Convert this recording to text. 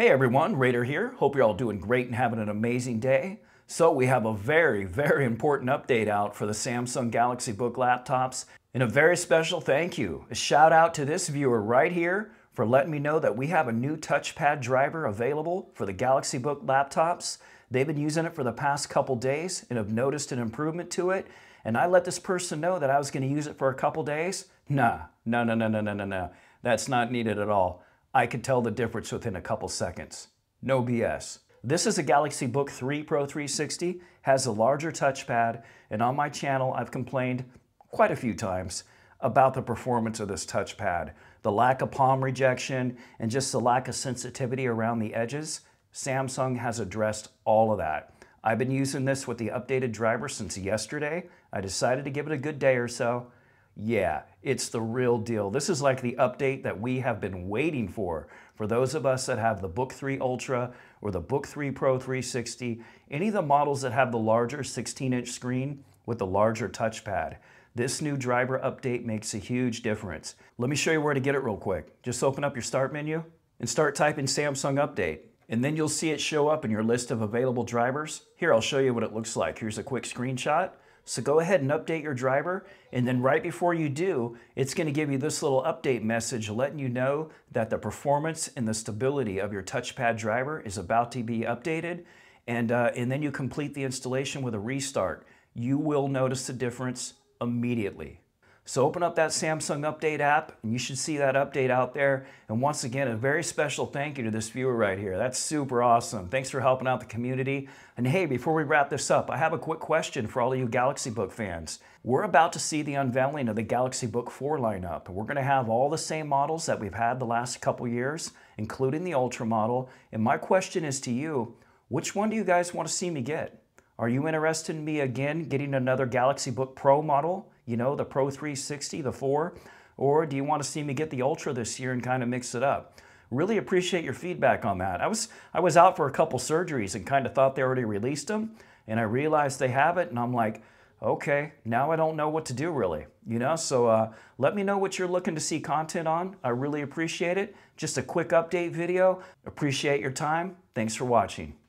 Hey everyone, Rader here. Hope you're all doing great and having an amazing day. So we have a very, very important update out for the Samsung Galaxy Book laptops and a very special thank you. A shout out to this viewer right here for letting me know that we have a new touchpad driver available for the Galaxy Book laptops. They've been using it for the past couple days and have noticed an improvement to it. And I let this person know that I was going to use it for a couple days. Nah, no, no, no, no, no, no, no. That's not needed at all. I could tell the difference within a couple seconds. No BS. This is a Galaxy Book 3 Pro 360, has a larger touchpad, and on my channel I've complained quite a few times about the performance of this touchpad. The lack of palm rejection and just the lack of sensitivity around the edges. Samsung has addressed all of that. I've been using this with the updated driver since yesterday. I decided to give it a good day or so. Yeah, it's the real deal. This is like the update that we have been waiting for. For those of us that have the Book 3 Ultra or the Book 3 Pro 360, any of the models that have the larger 16-inch screen with the larger touchpad. This new driver update makes a huge difference. Let me show you where to get it real quick. Just open up your Start menu and start typing Samsung Update. And then you'll see it show up in your list of available drivers. Here, I'll show you what it looks like. Here's a quick screenshot. So go ahead and update your driver, and then right before you do, it's going to give you this little update message letting you know that the performance and the stability of your touchpad driver is about to be updated, and, uh, and then you complete the installation with a restart. You will notice the difference immediately. So open up that Samsung Update app and you should see that update out there. And once again, a very special thank you to this viewer right here. That's super awesome. Thanks for helping out the community. And hey, before we wrap this up, I have a quick question for all of you Galaxy Book fans. We're about to see the unveiling of the Galaxy Book 4 lineup. We're going to have all the same models that we've had the last couple years, including the Ultra model. And my question is to you, which one do you guys want to see me get? Are you interested in me again getting another Galaxy Book Pro model? You know, the Pro 360, the 4? Or do you want to see me get the Ultra this year and kind of mix it up? Really appreciate your feedback on that. I was, I was out for a couple surgeries and kind of thought they already released them, and I realized they haven't, and I'm like, okay, now I don't know what to do really, you know? So uh, let me know what you're looking to see content on. I really appreciate it. Just a quick update video. Appreciate your time. Thanks for watching.